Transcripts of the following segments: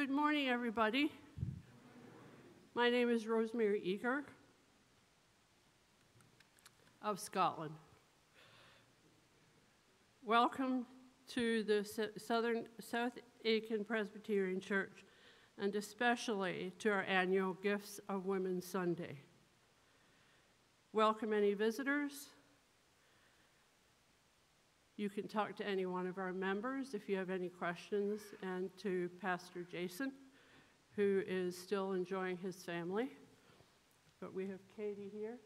Good morning, everybody. My name is Rosemary Eager of Scotland. Welcome to the Southern South Aiken Presbyterian Church, and especially to our annual Gifts of Women Sunday. Welcome any visitors. You can talk to any one of our members if you have any questions, and to Pastor Jason, who is still enjoying his family. But we have Katie here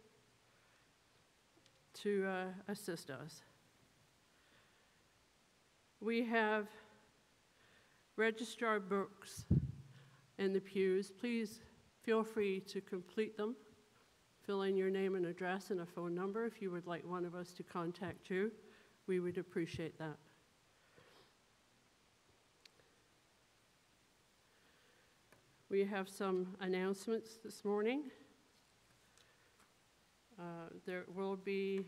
to uh, assist us. We have registrar books in the pews. Please feel free to complete them. Fill in your name and address and a phone number if you would like one of us to contact you. We would appreciate that. We have some announcements this morning. Uh, there will be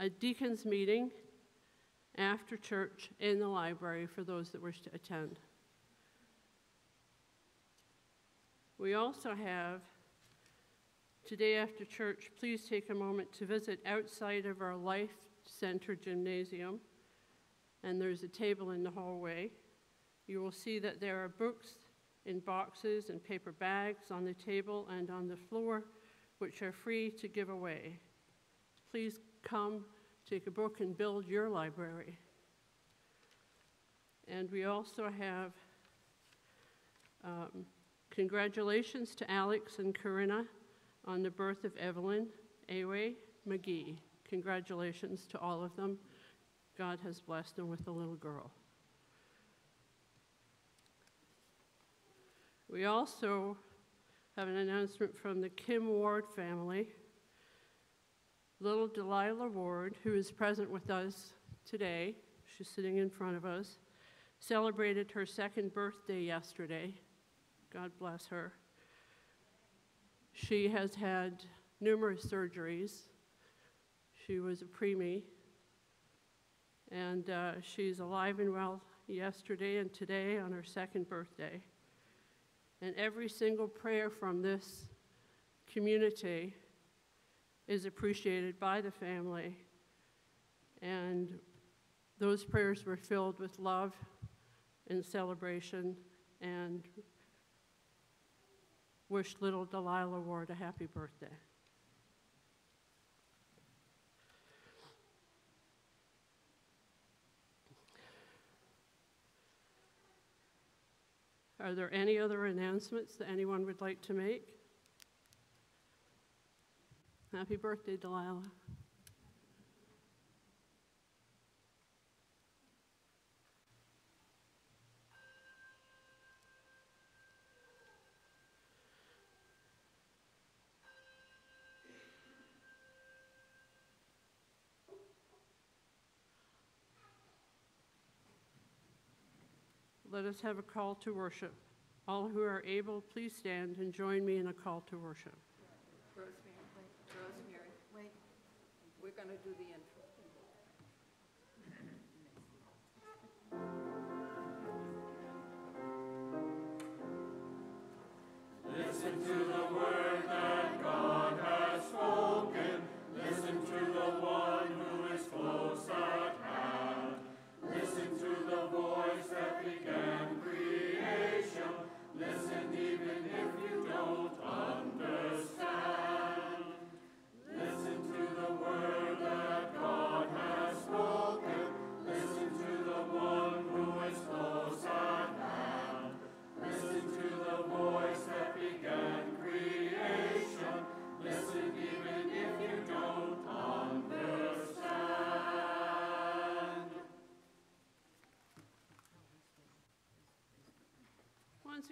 a deacons meeting after church in the library for those that wish to attend. We also have today after church, please take a moment to visit outside of our Life Center gymnasium, and there's a table in the hallway. You will see that there are books in boxes and paper bags on the table and on the floor, which are free to give away. Please come, take a book, and build your library. And we also have um, congratulations to Alex and Corinna on the birth of Evelyn Awe McGee. Congratulations to all of them. God has blessed them with a little girl. We also have an announcement from the Kim Ward family. Little Delilah Ward, who is present with us today, she's sitting in front of us, celebrated her second birthday yesterday. God bless her. She has had numerous surgeries. She was a preemie, and uh, she's alive and well yesterday and today on her second birthday. And every single prayer from this community is appreciated by the family. And those prayers were filled with love and celebration and wished little Delilah Ward a happy birthday. Are there any other announcements that anyone would like to make? Happy birthday, Delilah. Let us have a call to worship. All who are able, please stand and join me in a call to worship. Rosemary, Rosemary, wait. We're going to do the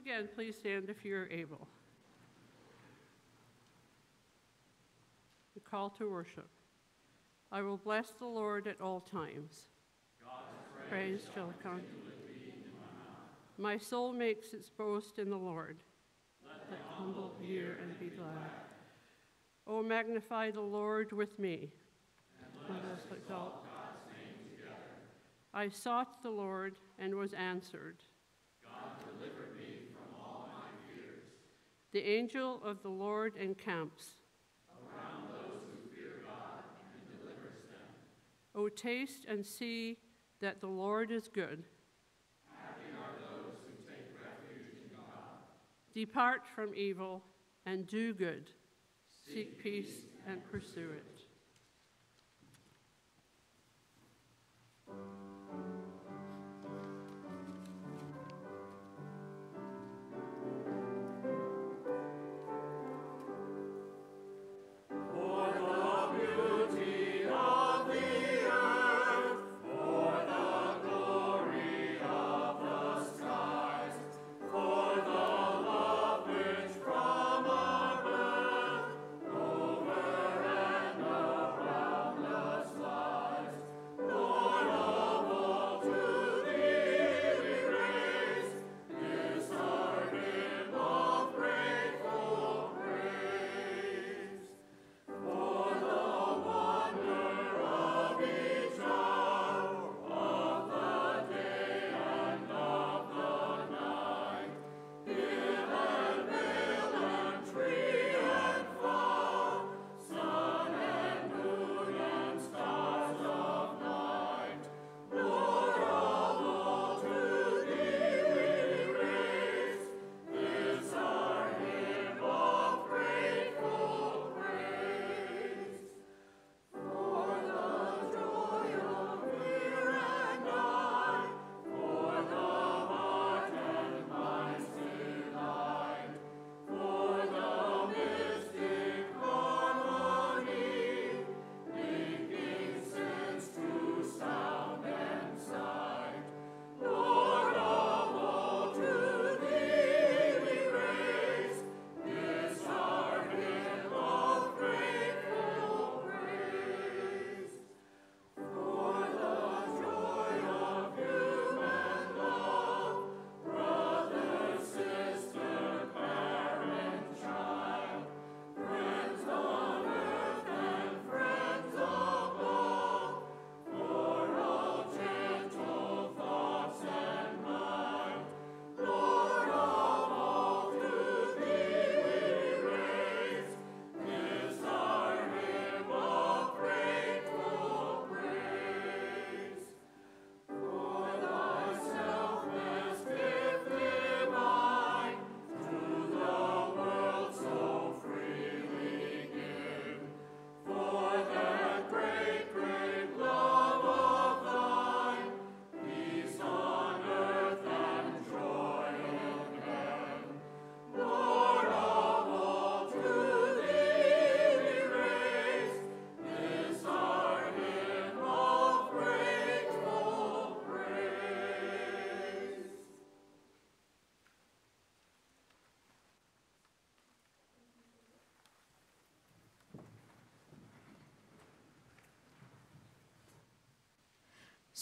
again, please stand if you're able. The call to worship. I will bless the Lord at all times. praise shall come. My soul makes its boast in the Lord. Let the humble hear and be glad. Oh, magnify the Lord with me. Let us exalt I sought the Lord and was answered. The angel of the Lord encamps. Around those who fear God and delivers them. O taste and see that the Lord is good. Happy are those who take refuge in God. Depart from evil and do good. Seek peace and pursue it.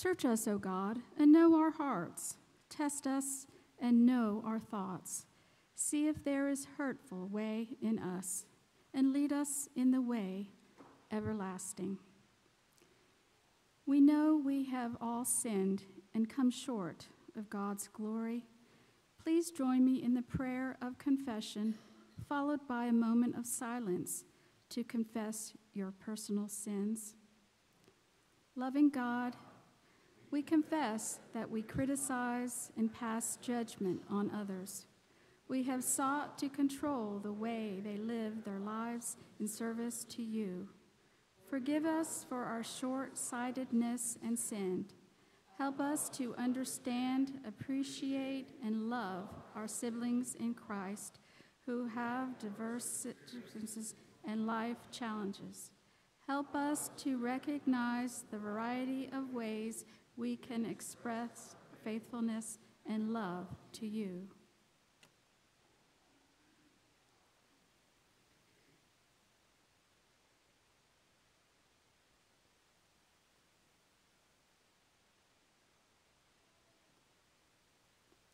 Search us, O God, and know our hearts. Test us and know our thoughts. See if there is hurtful way in us, and lead us in the way everlasting. We know we have all sinned and come short of God's glory. Please join me in the prayer of confession, followed by a moment of silence to confess your personal sins. Loving God, we confess that we criticize and pass judgment on others. We have sought to control the way they live their lives in service to you. Forgive us for our short sightedness and sin. Help us to understand, appreciate, and love our siblings in Christ who have diverse differences and life challenges. Help us to recognize the variety of ways we can express faithfulness and love to you.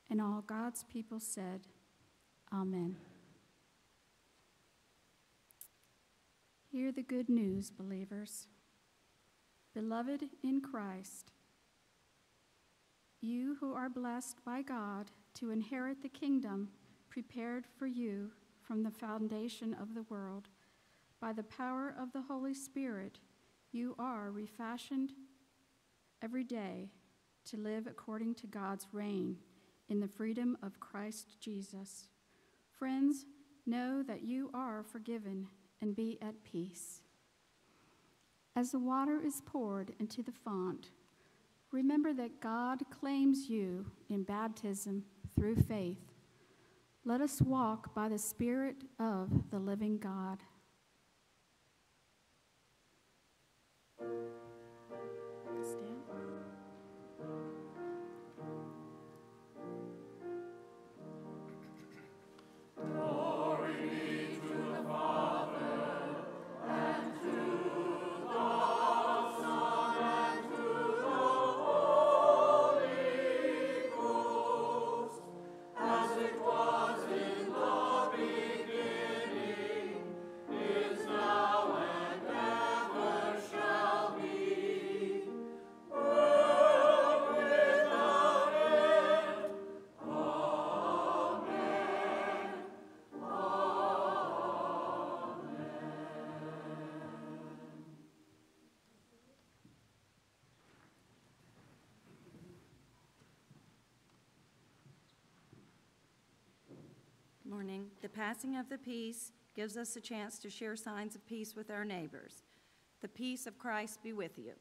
And all God's people said, Amen. Hear the good news, believers. Beloved in Christ, you who are blessed by God to inherit the kingdom prepared for you from the foundation of the world. By the power of the Holy Spirit, you are refashioned every day to live according to God's reign in the freedom of Christ Jesus. Friends, know that you are forgiven and be at peace. As the water is poured into the font, remember that God claims you in baptism through faith. Let us walk by the Spirit of the living God. Passing of the peace gives us a chance to share signs of peace with our neighbors. The peace of Christ be with you.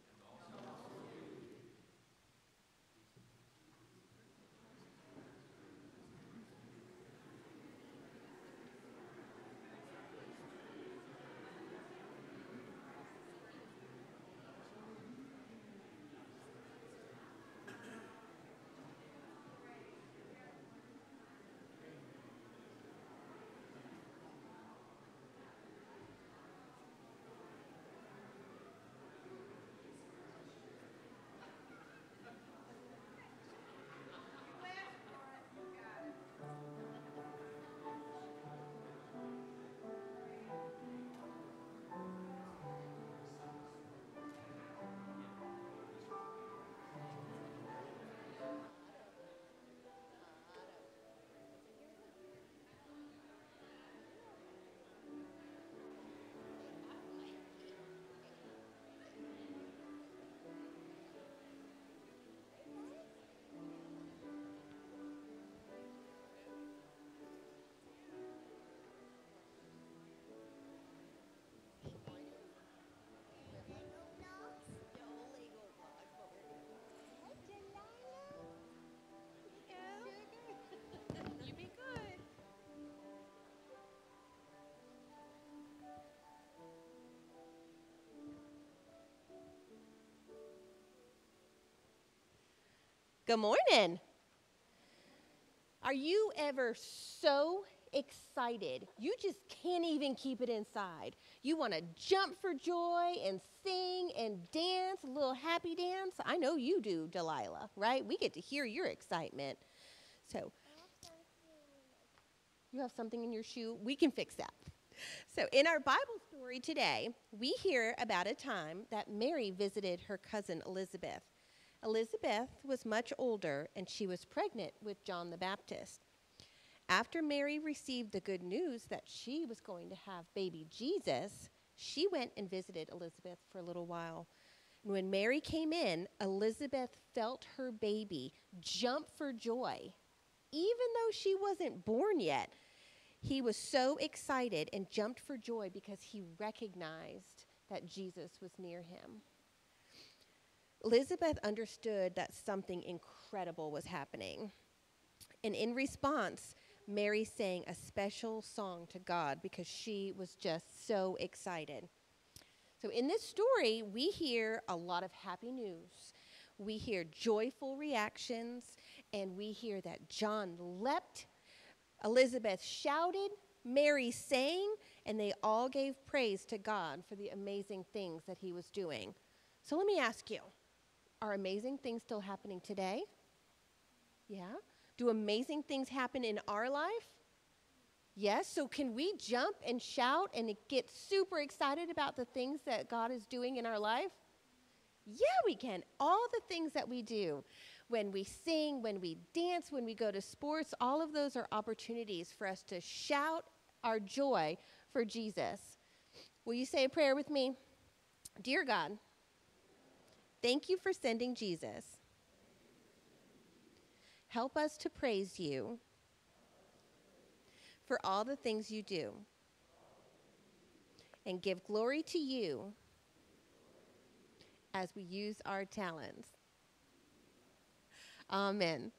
Good morning. Are you ever so excited you just can't even keep it inside? You want to jump for joy and sing and dance, a little happy dance? I know you do, Delilah, right? We get to hear your excitement. So, you have something in your shoe? We can fix that. So, in our Bible story today, we hear about a time that Mary visited her cousin Elizabeth. Elizabeth was much older and she was pregnant with John the Baptist. After Mary received the good news that she was going to have baby Jesus, she went and visited Elizabeth for a little while. And when Mary came in, Elizabeth felt her baby jump for joy, even though she wasn't born yet. He was so excited and jumped for joy because he recognized that Jesus was near him. Elizabeth understood that something incredible was happening. And in response, Mary sang a special song to God because she was just so excited. So, in this story, we hear a lot of happy news. We hear joyful reactions, and we hear that John leapt, Elizabeth shouted, Mary sang, and they all gave praise to God for the amazing things that he was doing. So, let me ask you are amazing things still happening today? Yeah. Do amazing things happen in our life? Yes. So can we jump and shout and get super excited about the things that God is doing in our life? Yeah, we can. All the things that we do when we sing, when we dance, when we go to sports, all of those are opportunities for us to shout our joy for Jesus. Will you say a prayer with me? Dear God, Thank you for sending Jesus. Help us to praise you for all the things you do and give glory to you as we use our talents. Amen.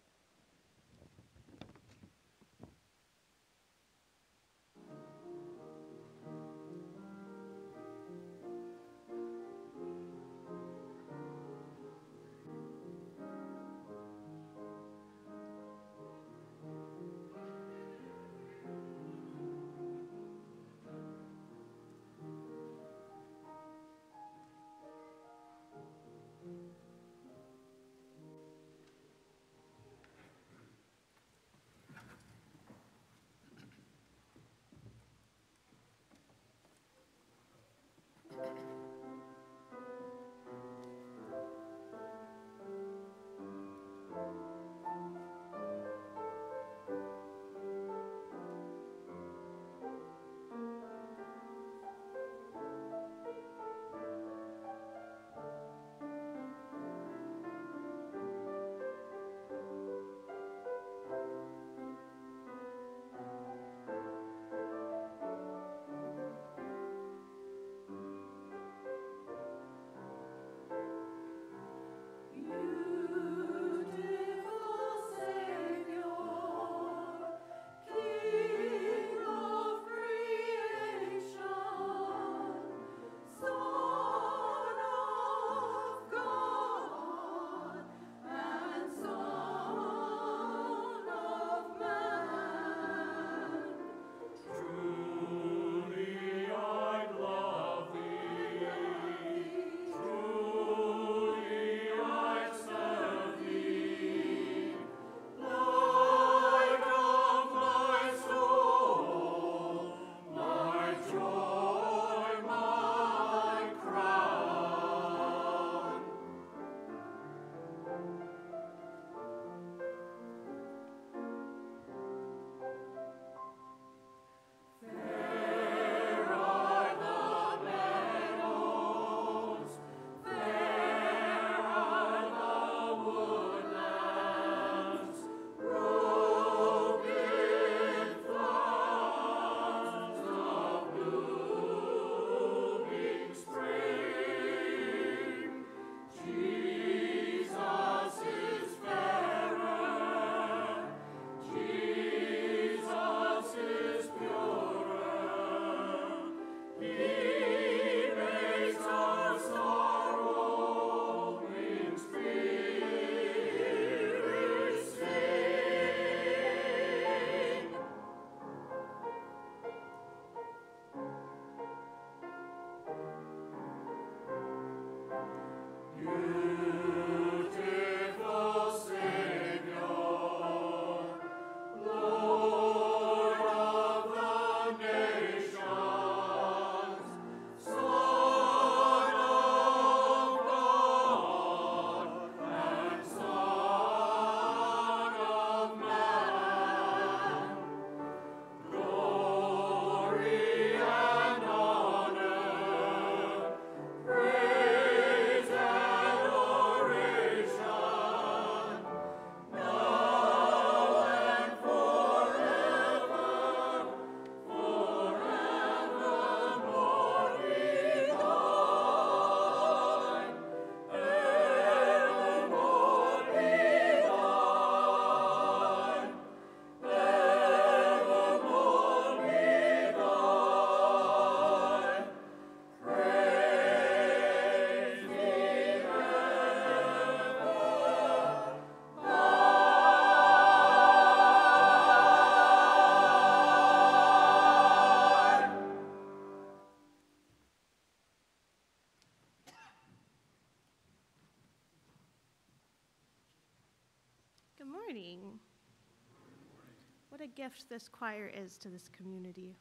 gift this choir is to this community.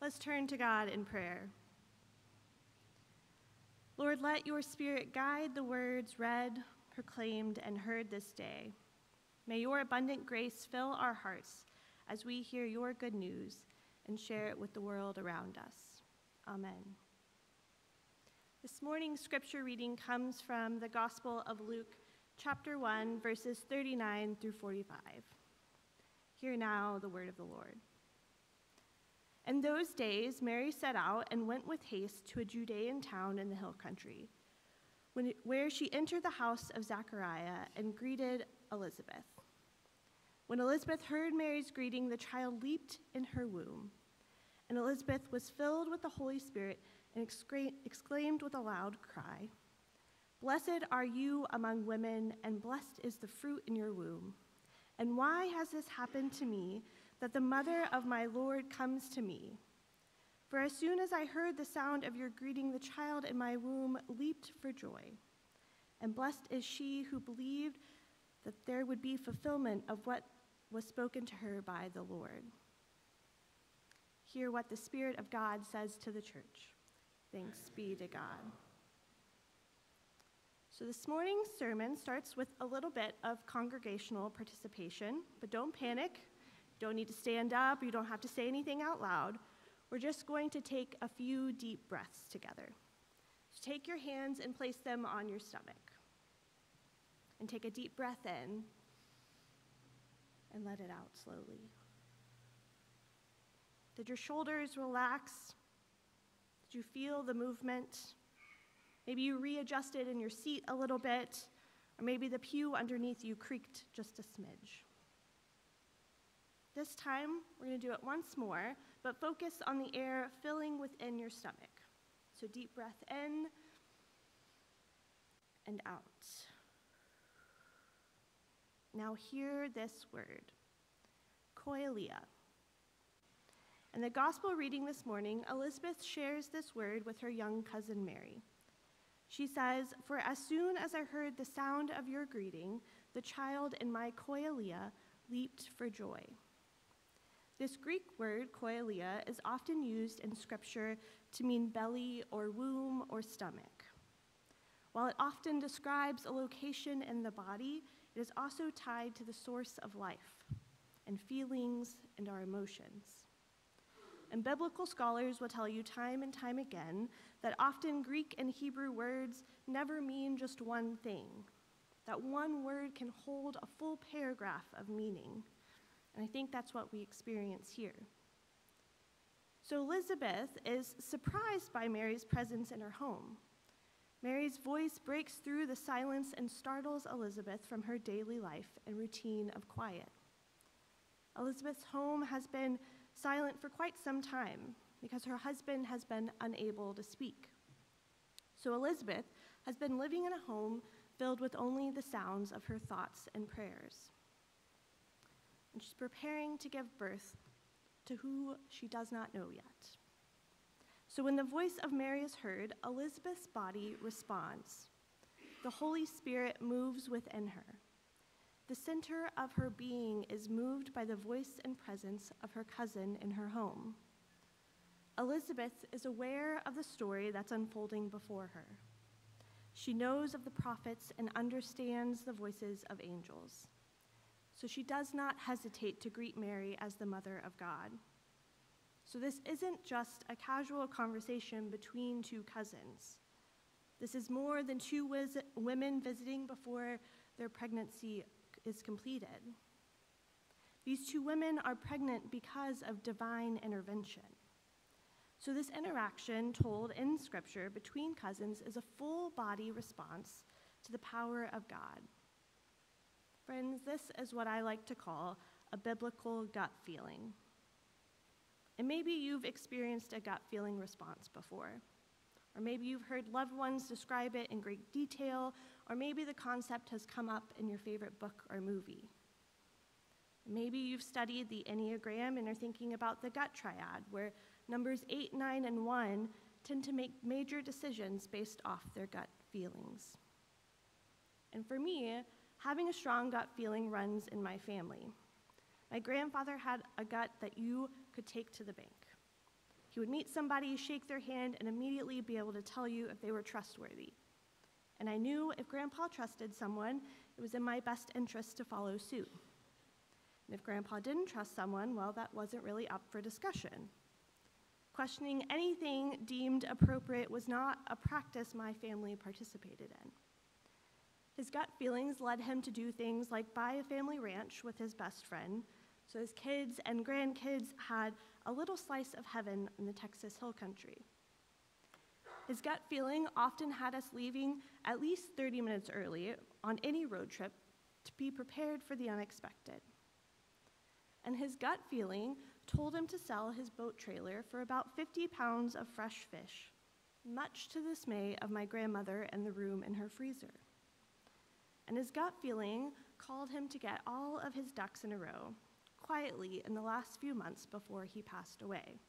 Let's turn to God in prayer. Lord, let your Spirit guide the words read, proclaimed, and heard this day. May your abundant grace fill our hearts as we hear your good news and share it with the world around us. Amen. This morning's scripture reading comes from the Gospel of Luke, chapter 1, verses 39 through 45. Hear now the word of the Lord. In those days, Mary set out and went with haste to a Judean town in the hill country, when, where she entered the house of Zechariah and greeted Elizabeth. When Elizabeth heard Mary's greeting, the child leaped in her womb. And Elizabeth was filled with the Holy Spirit and exclaimed with a loud cry Blessed are you among women, and blessed is the fruit in your womb. And why has this happened to me, that the mother of my Lord comes to me? For as soon as I heard the sound of your greeting, the child in my womb leaped for joy. And blessed is she who believed that there would be fulfillment of what was spoken to her by the Lord. Hear what the Spirit of God says to the church. Thanks be to God. So, this morning's sermon starts with a little bit of congregational participation, but don't panic. Don't need to stand up, you don't have to say anything out loud. We're just going to take a few deep breaths together. So, take your hands and place them on your stomach. And take a deep breath in and let it out slowly. Did your shoulders relax? Did you feel the movement? Maybe you readjusted in your seat a little bit, or maybe the pew underneath you creaked just a smidge. This time, we're going to do it once more, but focus on the air filling within your stomach. So, deep breath in and out. Now, hear this word koilia. In the gospel reading this morning, Elizabeth shares this word with her young cousin Mary. She says, For as soon as I heard the sound of your greeting, the child in my koilia leaped for joy. This Greek word, koilia, is often used in Scripture to mean belly or womb or stomach. While it often describes a location in the body, it is also tied to the source of life and feelings and our emotions. And biblical scholars will tell you time and time again that often Greek and Hebrew words never mean just one thing, that one word can hold a full paragraph of meaning. And I think that's what we experience here. So Elizabeth is surprised by Mary's presence in her home. Mary's voice breaks through the silence and startles Elizabeth from her daily life and routine of quiet. Elizabeth's home has been silent for quite some time because her husband has been unable to speak. So Elizabeth has been living in a home filled with only the sounds of her thoughts and prayers and she's preparing to give birth to who she does not know yet. So when the voice of Mary is heard, Elizabeth's body responds. The Holy Spirit moves within her. The center of her being is moved by the voice and presence of her cousin in her home. Elizabeth is aware of the story that's unfolding before her. She knows of the prophets and understands the voices of angels so she does not hesitate to greet Mary as the Mother of God. So this isn't just a casual conversation between two cousins. This is more than two women visiting before their pregnancy is completed. These two women are pregnant because of divine intervention. So, this interaction told in Scripture between cousins is a full body response to the power of God. Friends, this is what I like to call a biblical gut feeling. And maybe you've experienced a gut feeling response before. Or maybe you've heard loved ones describe it in great detail, or maybe the concept has come up in your favorite book or movie. Maybe you've studied the Enneagram and are thinking about the gut triad, where numbers 8, 9, and 1 tend to make major decisions based off their gut feelings. And for me, having a strong gut feeling runs in my family. My grandfather had a gut that you could take to the bank. He would meet somebody, shake their hand, and immediately be able to tell you if they were trustworthy. And I knew if Grandpa trusted someone, it was in my best interest to follow suit. And if Grandpa didn't trust someone, well, that wasn't really up for discussion. Questioning anything deemed appropriate was not a practice my family participated in. His gut feelings led him to do things like buy a family ranch with his best friend, so his kids and grandkids had a little slice of heaven in the Texas Hill Country. His gut feeling often had us leaving at least 30 minutes early on any road trip to be prepared for the unexpected. And his gut feeling told him to sell his boat trailer for about 50 pounds of fresh fish, much to the dismay of my grandmother and the room in her freezer. And his gut feeling called him to get all of his ducks in a row, quietly in the last few months before he passed away.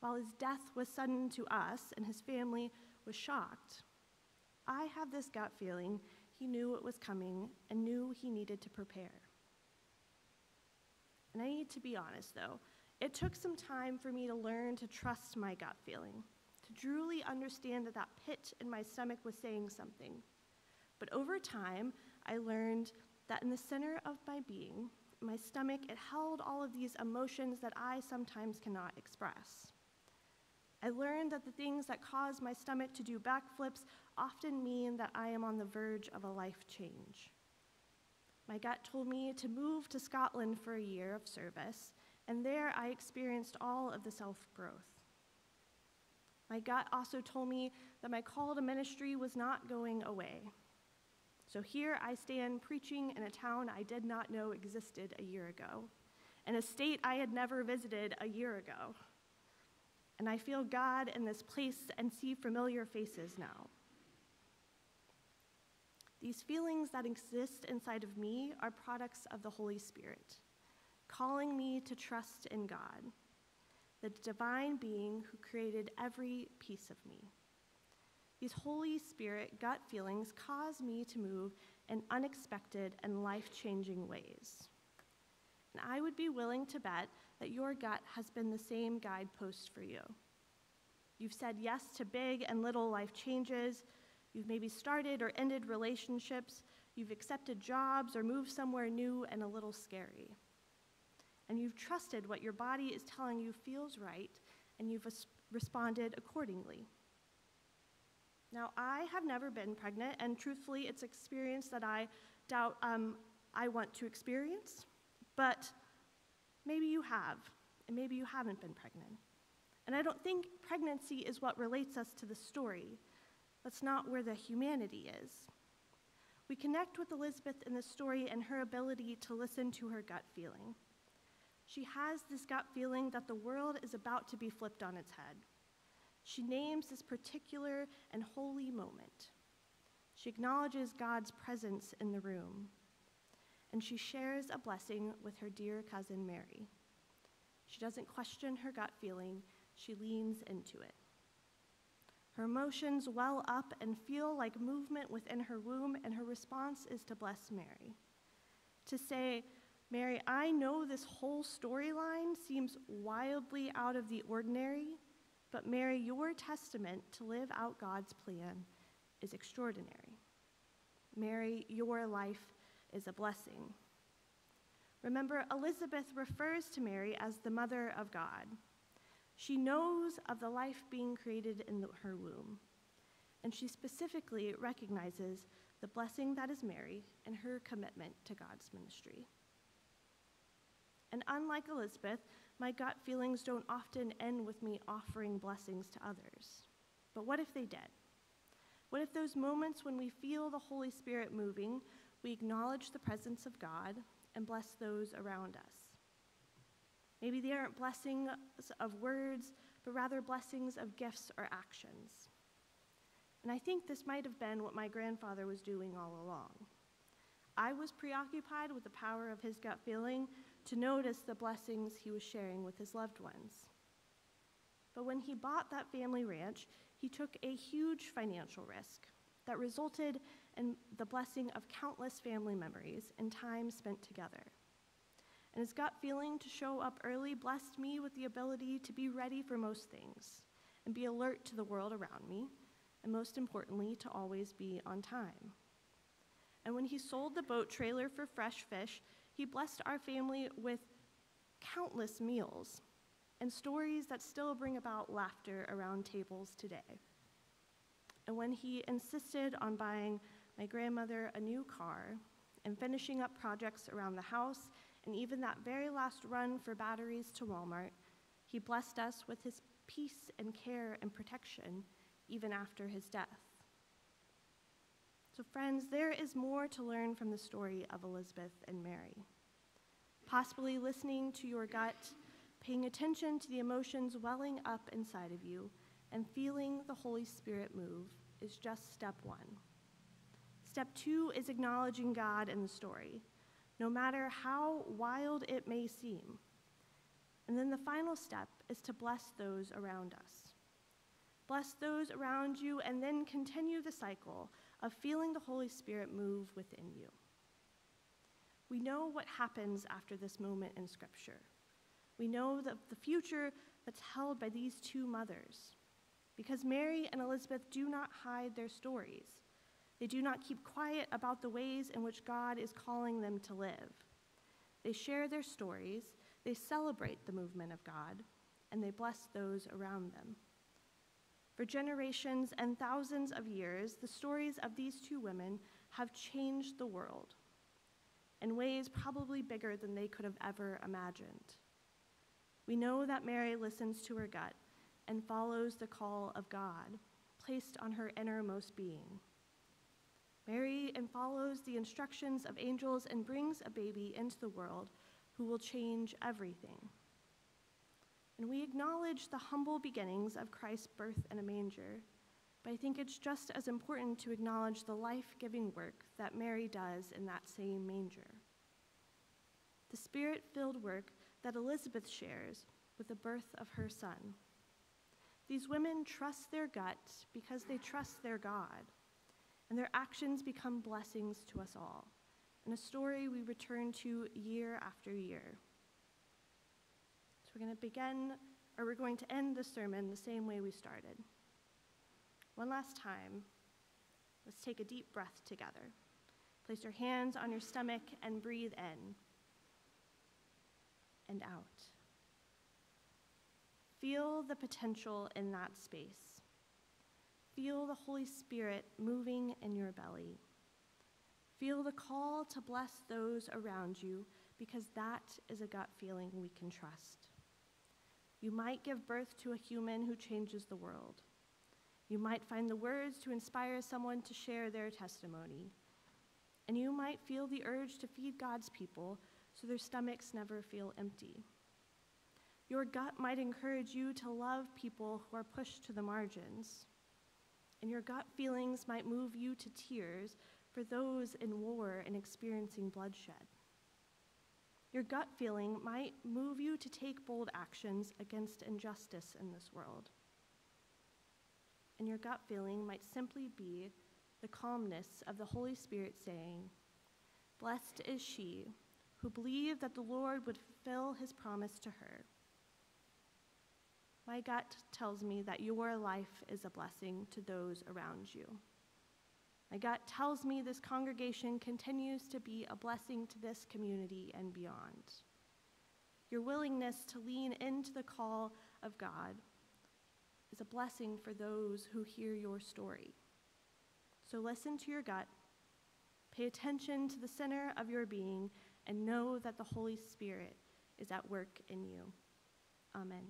While his death was sudden to us and his family was shocked, I have this gut feeling he knew it was coming and knew he needed to prepare. And I need to be honest though, it took some time for me to learn to trust my gut feeling, to truly understand that that pit in my stomach was saying something. But over time, I learned that in the center of my being, my stomach, it held all of these emotions that I sometimes cannot express. I learned that the things that cause my stomach to do backflips often mean that I am on the verge of a life change. My gut told me to move to Scotland for a year of service, and there I experienced all of the self growth. My gut also told me that my call to ministry was not going away. So here I stand preaching in a town I did not know existed a year ago, in a state I had never visited a year ago. And I feel God in this place and see familiar faces now. These feelings that exist inside of me are products of the Holy Spirit, calling me to trust in God, the divine being who created every piece of me. These Holy Spirit gut feelings cause me to move in unexpected and life changing ways. And I would be willing to bet that your gut has been the same guidepost for you. You've said yes to big and little life changes. You've maybe started or ended relationships. You've accepted jobs or moved somewhere new and a little scary. And you've trusted what your body is telling you feels right, and you've responded accordingly. Now, I have never been pregnant, and truthfully, it's experience that I doubt um, I want to experience, but maybe you have, and maybe you haven't been pregnant. And I don't think pregnancy is what relates us to the story. That's not where the humanity is. We connect with Elizabeth in the story and her ability to listen to her gut feeling. She has this gut feeling that the world is about to be flipped on its head. She names this particular and holy moment. She acknowledges God's presence in the room. And she shares a blessing with her dear cousin Mary. She doesn't question her gut feeling, she leans into it. Her emotions well up and feel like movement within her womb, and her response is to bless Mary. To say, Mary, I know this whole storyline seems wildly out of the ordinary, but Mary, your testament to live out God's plan is extraordinary. Mary, your life is a blessing. Remember, Elizabeth refers to Mary as the mother of God. She knows of the life being created in the, her womb, and she specifically recognizes the blessing that is Mary and her commitment to God's ministry. And unlike Elizabeth, my gut feelings don't often end with me offering blessings to others. But what if they did? What if those moments when we feel the Holy Spirit moving, we acknowledge the presence of God and bless those around us? Maybe they aren't blessings of words, but rather blessings of gifts or actions. And I think this might have been what my grandfather was doing all along. I was preoccupied with the power of his gut feeling to notice the blessings he was sharing with his loved ones. But when he bought that family ranch, he took a huge financial risk that resulted in the blessing of countless family memories and time spent together and his gut feeling to show up early blessed me with the ability to be ready for most things and be alert to the world around me and most importantly, to always be on time. And when he sold the boat trailer for fresh fish, he blessed our family with countless meals and stories that still bring about laughter around tables today. And when he insisted on buying my grandmother a new car and finishing up projects around the house and even that very last run for batteries to Walmart, he blessed us with his peace and care and protection even after his death. So, friends, there is more to learn from the story of Elizabeth and Mary. Possibly listening to your gut, paying attention to the emotions welling up inside of you, and feeling the Holy Spirit move is just step one. Step two is acknowledging God in the story, no matter how wild it may seem. And then the final step is to bless those around us. Bless those around you, and then continue the cycle of feeling the Holy Spirit move within you. We know what happens after this moment in Scripture. We know that the future that's held by these two mothers. Because Mary and Elizabeth do not hide their stories. They do not keep quiet about the ways in which God is calling them to live. They share their stories, they celebrate the movement of God, and they bless those around them. For generations and thousands of years, the stories of these two women have changed the world in ways probably bigger than they could have ever imagined. We know that Mary listens to her gut and follows the call of God placed on her innermost being. Mary and follows the instructions of angels and brings a baby into the world who will change everything. And we acknowledge the humble beginnings of Christ's birth in a manger, but I think it's just as important to acknowledge the life giving work that Mary does in that same manger. The spirit filled work that Elizabeth shares with the birth of her son. These women trust their gut because they trust their God, and their actions become blessings to us all, and a story we return to year after year. So we're going to begin, or we're going to end the sermon the same way we started. One last time, let's take a deep breath together. Place your hands on your stomach and breathe in and out. Feel the potential in that space. Feel the Holy Spirit moving in your belly. Feel the call to bless those around you because that is a gut feeling we can trust. You might give birth to a human who changes the world. You might find the words to inspire someone to share their testimony. And you might feel the urge to feed God's people so their stomachs never feel empty. Your gut might encourage you to love people who are pushed to the margins. And your gut feelings might move you to tears for those in war and experiencing bloodshed. Your gut feeling might move you to take bold actions against injustice in this world. And your gut feeling might simply be the calmness of the Holy Spirit saying, Blessed is she who believed that the Lord would fulfill his promise to her. My gut tells me that your life is a blessing to those around you. My gut tells me this congregation continues to be a blessing to this community and beyond. Your willingness to lean into the call of God is a blessing for those who hear your story. So listen to your gut, pay attention to the center of your being, and know that the Holy Spirit is at work in you. Amen.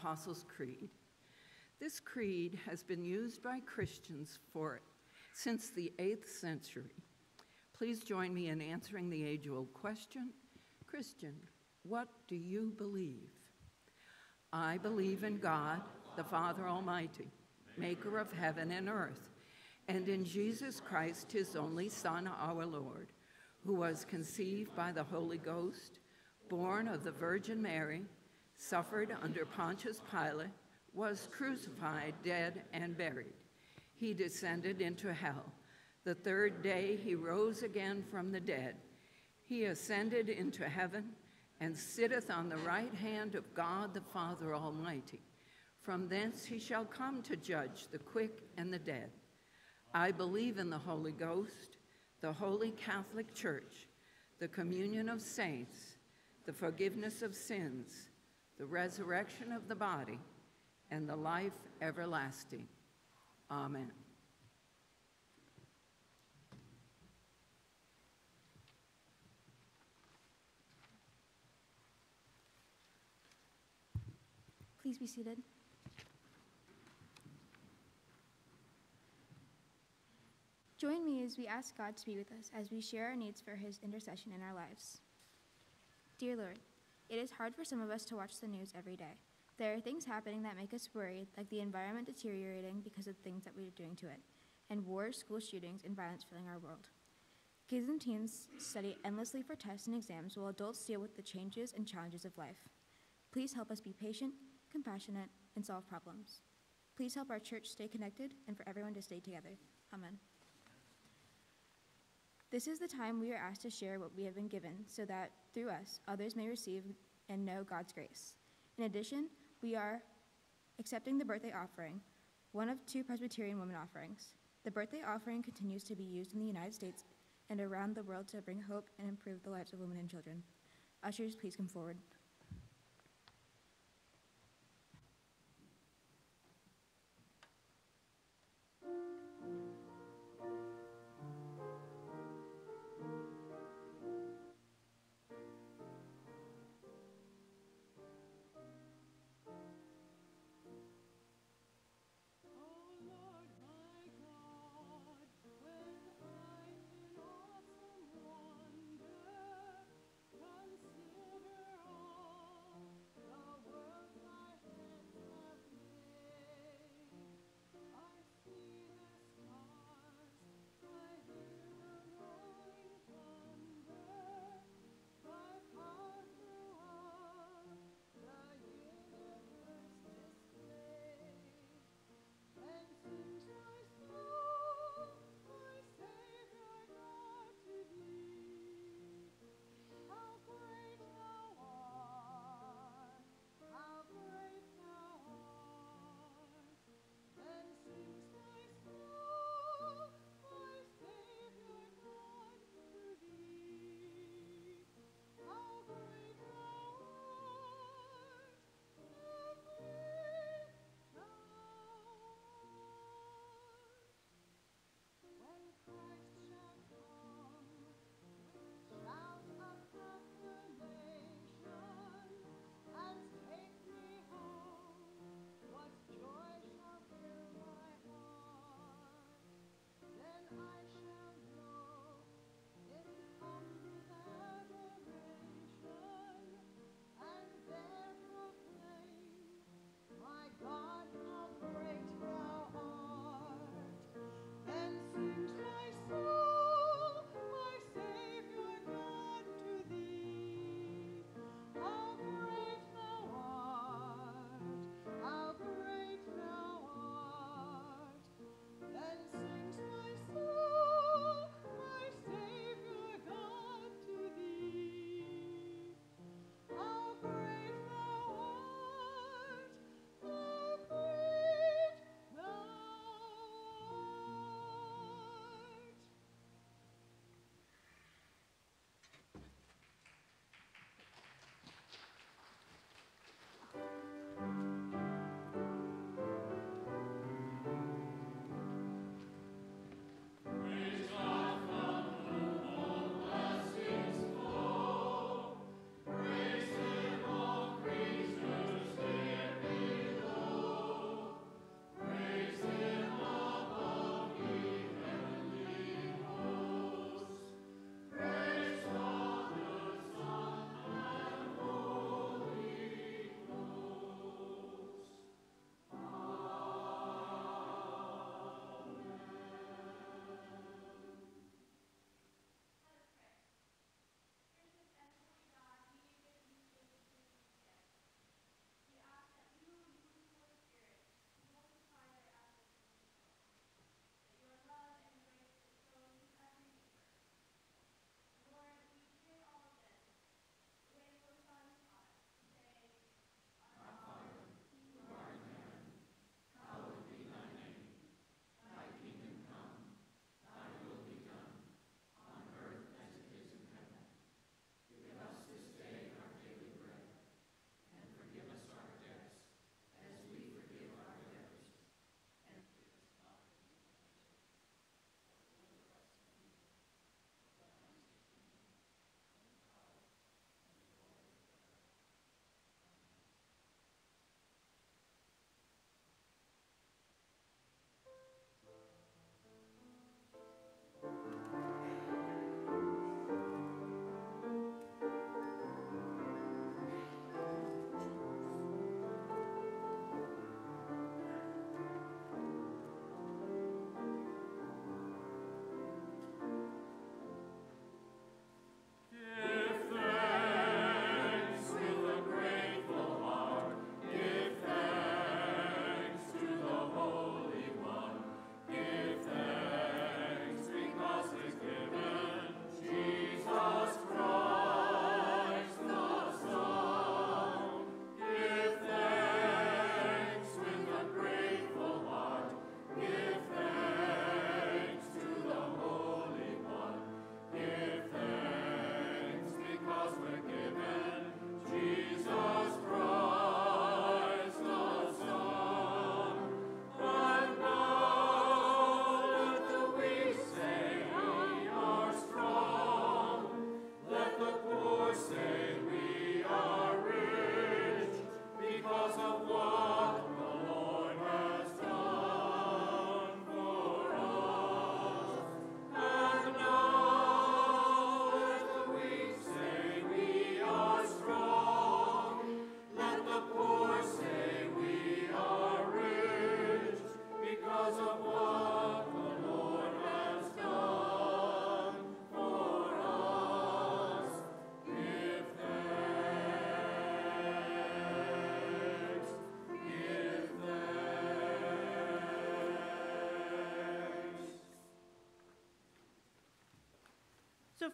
Apostles' Creed. This creed has been used by Christians for since the 8th century. Please join me in answering the age-old question. Christian, what do you believe? I believe in God, the Father Almighty, maker of heaven and earth, and in Jesus Christ, his only Son, our Lord, who was conceived by the Holy Ghost, born of the Virgin Mary, suffered under Pontius Pilate, was crucified, dead, and buried. He descended into hell. The third day he rose again from the dead. He ascended into heaven and sitteth on the right hand of God the Father Almighty. From thence he shall come to judge the quick and the dead. I believe in the Holy Ghost, the holy Catholic Church, the communion of saints, the forgiveness of sins, the resurrection of the body, and the life everlasting. Amen. Please be seated. Join me as we ask God to be with us as we share our needs for his intercession in our lives. Dear Lord, it is hard for some of us to watch the news every day. There are things happening that make us worried, like the environment deteriorating because of things that we are doing to it, and wars, school shootings, and violence filling our world. Kids and teens study endlessly for tests and exams while adults deal with the changes and challenges of life. Please help us be patient, compassionate, and solve problems. Please help our church stay connected and for everyone to stay together. Amen. This is the time we are asked to share what we have been given so that through us, others may receive and know God's grace. In addition, we are accepting the birthday offering, one of two Presbyterian women offerings. The birthday offering continues to be used in the United States and around the world to bring hope and improve the lives of women and children. Ushers, please come forward.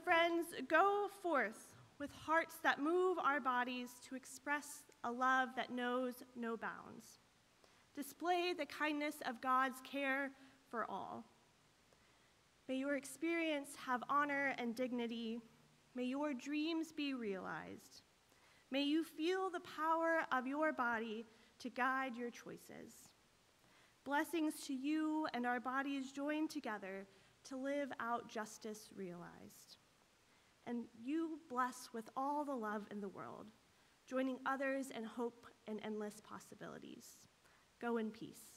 Friends, go forth with hearts that move our bodies to express a love that knows no bounds. Display the kindness of God's care for all. May your experience have honor and dignity. May your dreams be realized. May you feel the power of your body to guide your choices. Blessings to you and our bodies joined together to live out justice realized. And you bless with all the love in the world, joining others in hope and endless possibilities. Go in peace.